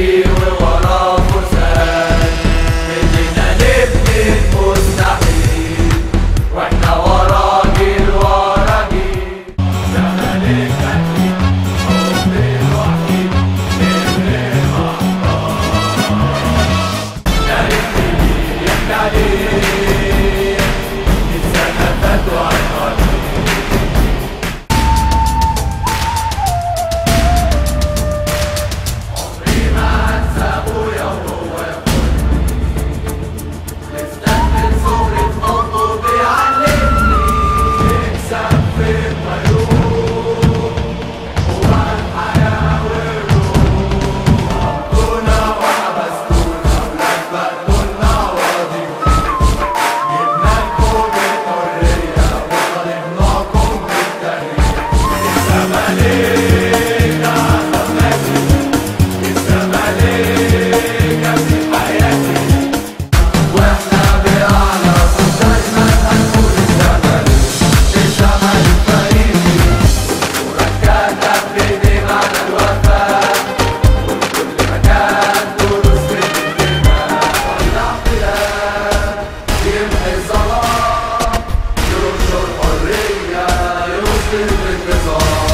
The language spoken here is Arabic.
جدي ووراه فرسان بدنا نبني المستحيل وإحنا ورا جيل ورا جيل حب الوحيد نبني الاخطار تاريخ كبير يحكي عليه السنة فتوى fall